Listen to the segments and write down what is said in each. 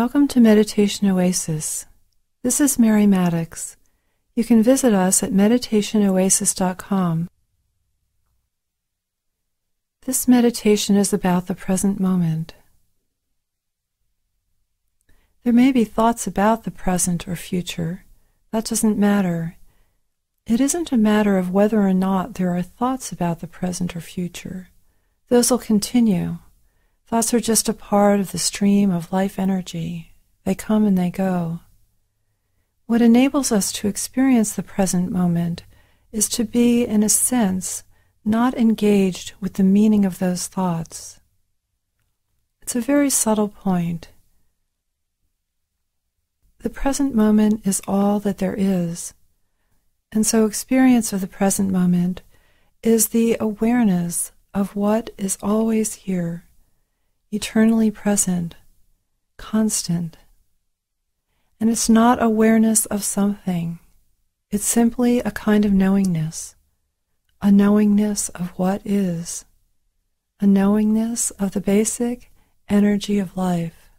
Welcome to Meditation Oasis. This is Mary Maddux. You can visit us at meditationoasis.com. This meditation is about the present moment. There may be thoughts about the present or future. That doesn't matter. It isn't a matter of whether or not there are thoughts about the present or future. Those will continue. Thoughts are just a part of the stream of life energy. They come and they go. What enables us to experience the present moment is to be, in a sense, not engaged with the meaning of those thoughts. It's a very subtle point. The present moment is all that there is. And so, experience of the present moment is the awareness of what is always here eternally present, constant. And it's not awareness of something, it's simply a kind of knowingness, a knowingness of what is, a knowingness of the basic energy of life.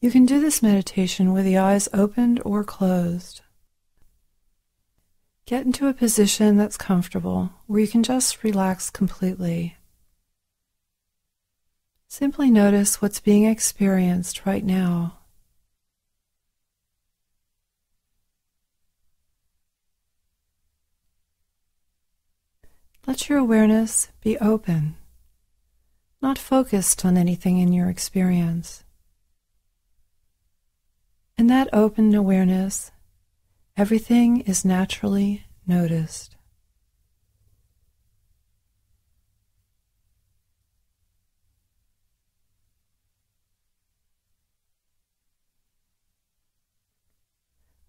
You can do this meditation with the eyes opened or closed. Get into a position that's comfortable where you can just relax completely. Simply notice what's being experienced right now. Let your awareness be open, not focused on anything in your experience. In that open awareness, everything is naturally noticed.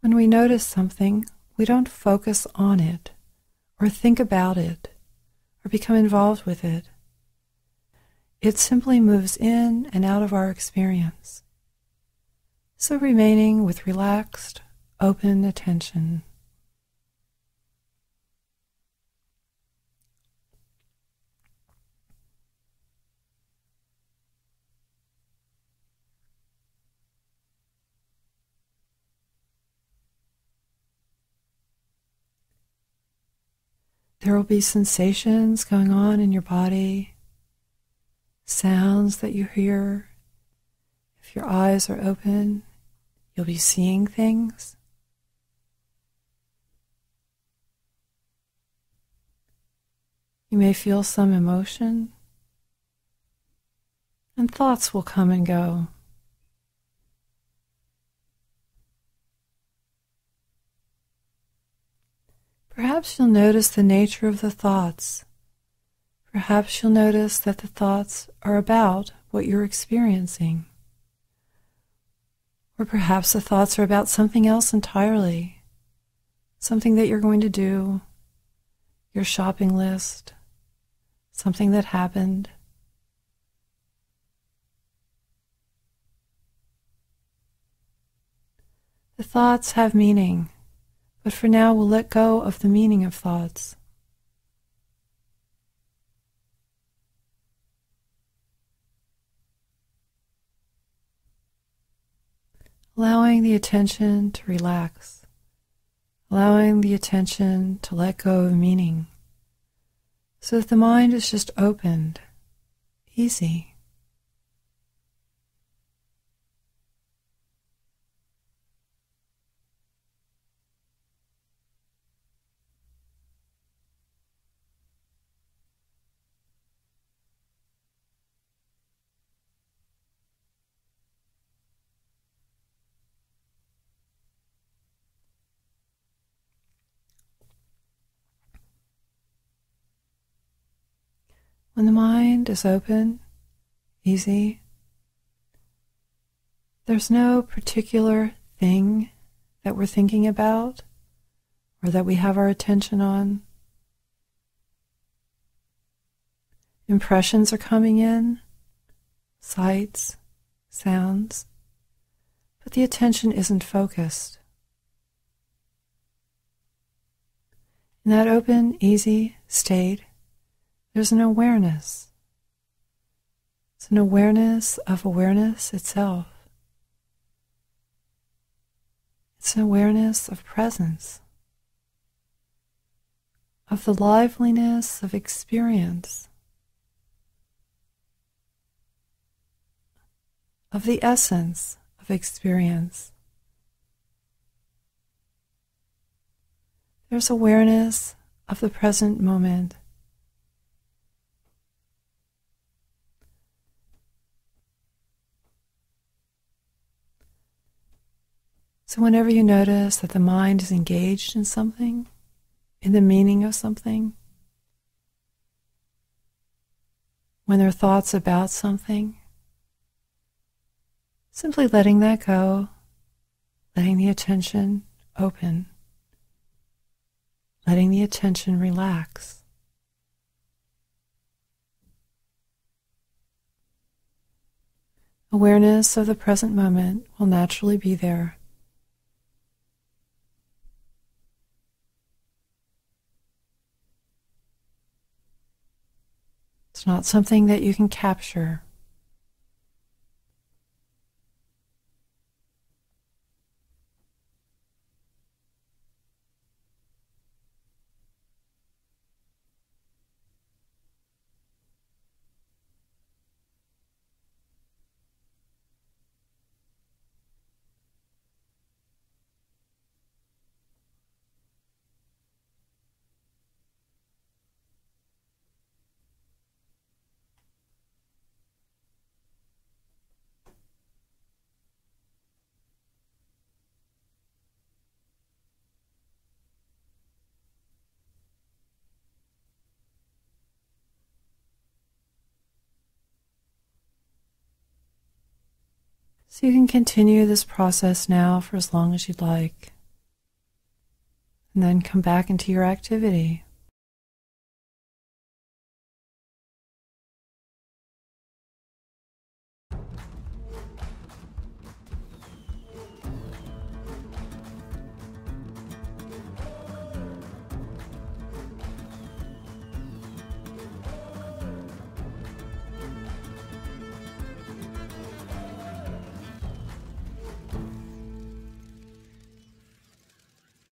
When we notice something, we don't focus on it, or think about it, or become involved with it. It simply moves in and out of our experience. So remaining with relaxed, open attention. There will be sensations going on in your body, sounds that you hear. If your eyes are open, you'll be seeing things. You may feel some emotion, and thoughts will come and go. Perhaps you'll notice the nature of the thoughts. Perhaps you'll notice that the thoughts are about what you're experiencing. Or perhaps the thoughts are about something else entirely, something that you're going to do, your shopping list, something that happened. The thoughts have meaning. But for now, we'll let go of the meaning of thoughts. Allowing the attention to relax, allowing the attention to let go of meaning, so that the mind is just opened, easy. When the mind is open, easy, there's no particular thing that we're thinking about or that we have our attention on. Impressions are coming in, sights, sounds, but the attention isn't focused. In that open, easy state, there's an awareness. It's an awareness of awareness itself. It's an awareness of presence, of the liveliness of experience, of the essence of experience. There's awareness of the present moment. So, whenever you notice that the mind is engaged in something, in the meaning of something, when there are thoughts about something, simply letting that go, letting the attention open, letting the attention relax. Awareness of the present moment will naturally be there. It's not something that you can capture. So you can continue this process now for as long as you'd like. And then come back into your activity.